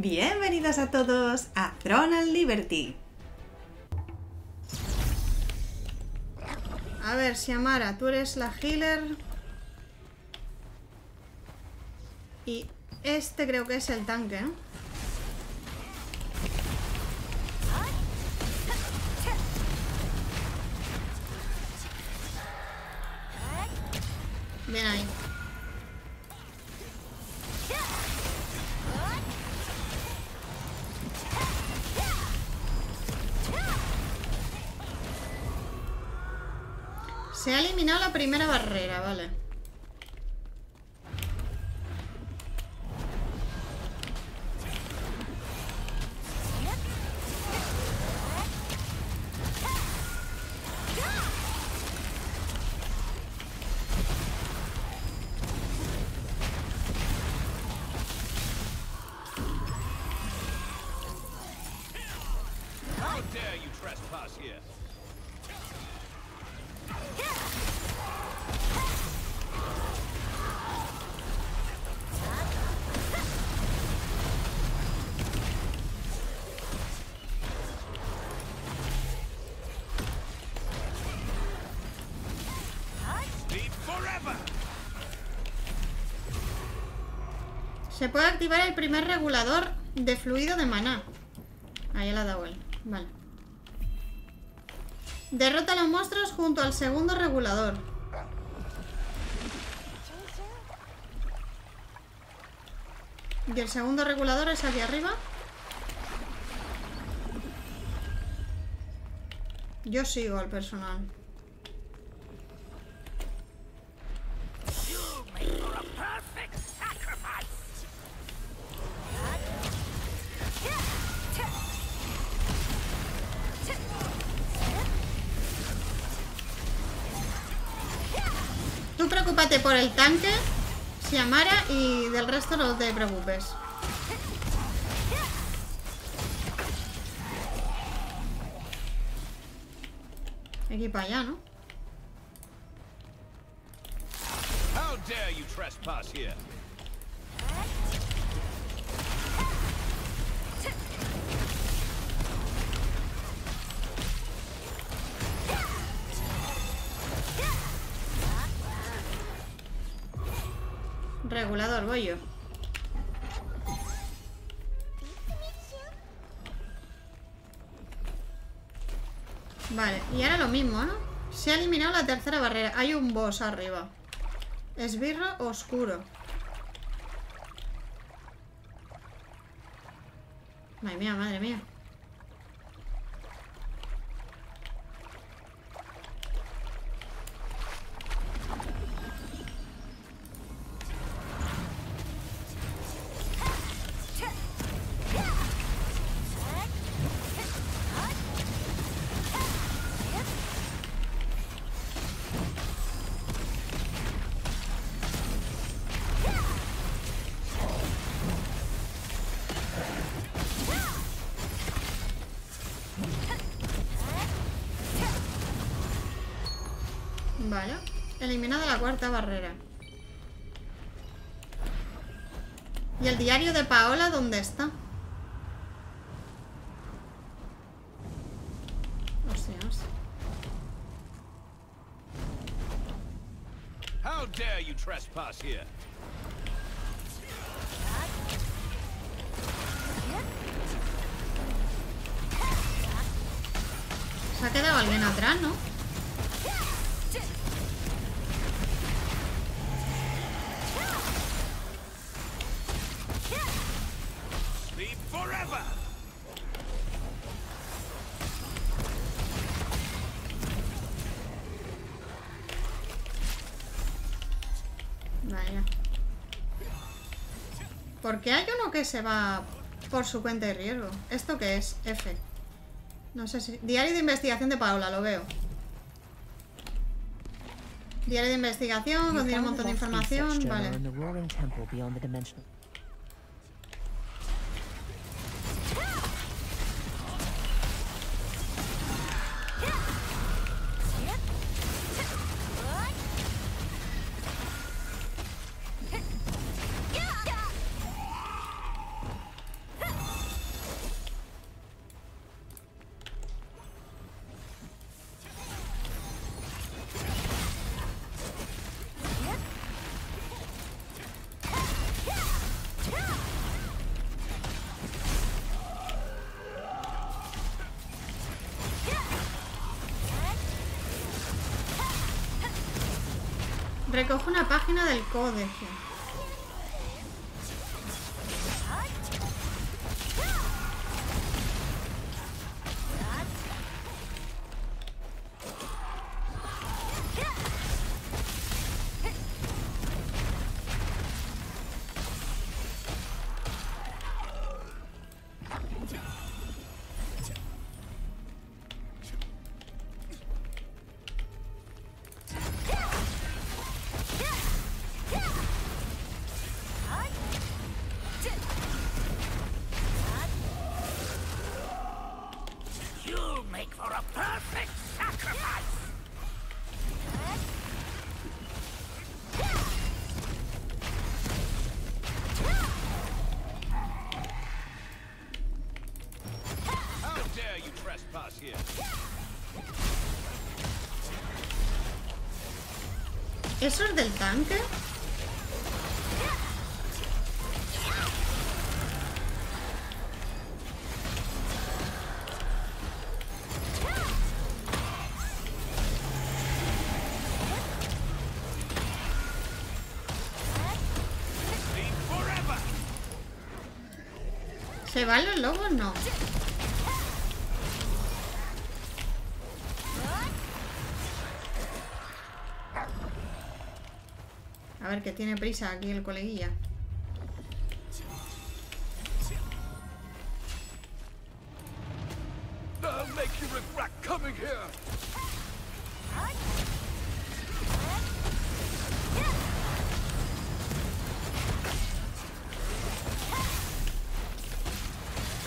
Bienvenidos a todos a Throne and Liberty. A ver, Xiamara, tú eres la healer. Y este creo que es el tanque, ¿eh? Bien ahí. Se ha eliminado la primera barrera, vale. Se puede activar el primer regulador de fluido de maná. Ahí le ha dado él. Vale. Derrota a los monstruos junto al segundo regulador. Y el segundo regulador es aquí arriba. Yo sigo al personal. Preocúpate por el tanque, Xiamara, y del resto no te preocupes. Aquí para allá, ¿no? How dare you trespass here? Regulador, voy yo. Vale, y ahora lo mismo, ¿no? Se ha eliminado la tercera barrera. Hay un boss arriba. Esbirro oscuro. Madre mía, madre mía. Vale. Eliminada la cuarta barrera. ¿Y el diario de Paola dónde está? Hostias. How dare you trespass here? Se ha quedado alguien atrás, ¿no? Vaya. ¿Por qué hay uno que se va por su cuenta de riesgo? ¿Esto qué es? F. No sé si... Diario de investigación de Paola, lo veo. Diario de investigación, contiene un montón de información. Vale. Recoge una página del códice. For a perfect sacrifice. How dare you trespass here? ¿Eso es del tanque? ¿Se van los lobos? No. A ver, que tiene prisa aquí el coleguilla.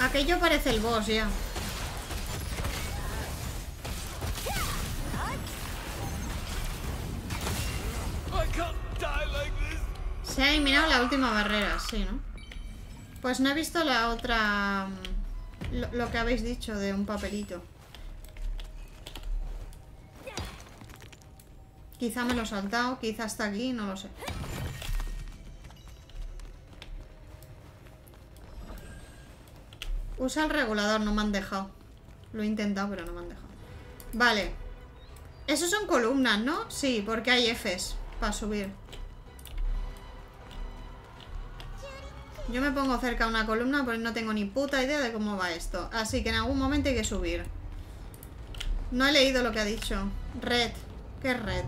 Aquello parece el boss ya. Se ha eliminado la última barrera, sí, ¿no? Pues no he visto la otra... mm, Lo, lo que habéis dicho de un papelito. Quizá me lo he saltado, quizá está aquí, no lo sé. Usa el regulador, no me han dejado. Lo he intentado, pero no me han dejado. Vale. Esos son columnas, ¿no? Sí, porque hay Fs para subir. Yo me pongo cerca a una columna porque no tengo ni puta idea de cómo va esto. Así que en algún momento hay que subir. No he leído lo que ha dicho. Red. ¿Qué red?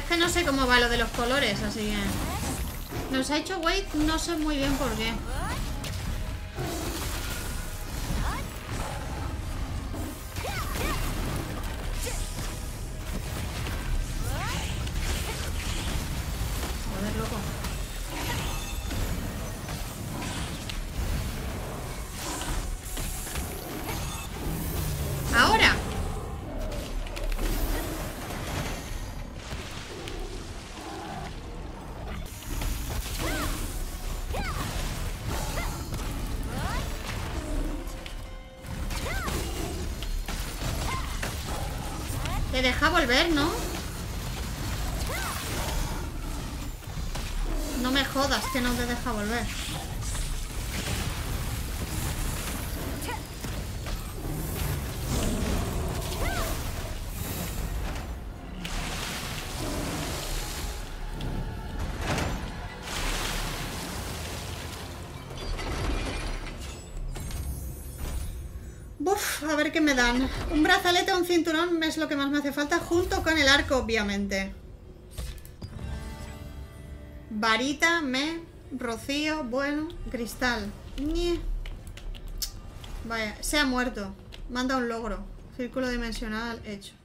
Es que no sé cómo va lo de los colores, así que... Nos ha hecho wait, no sé muy bien por qué. Te deja volver, ¿no? No me jodas que no te deja volver. A ver qué me dan. Un brazalete un cinturón es lo que más me hace falta, junto con el arco, obviamente. Varita, me, rocío, bueno, cristal. Ñe. Vaya, se ha muerto. Manda un logro. Círculo dimensional hecho.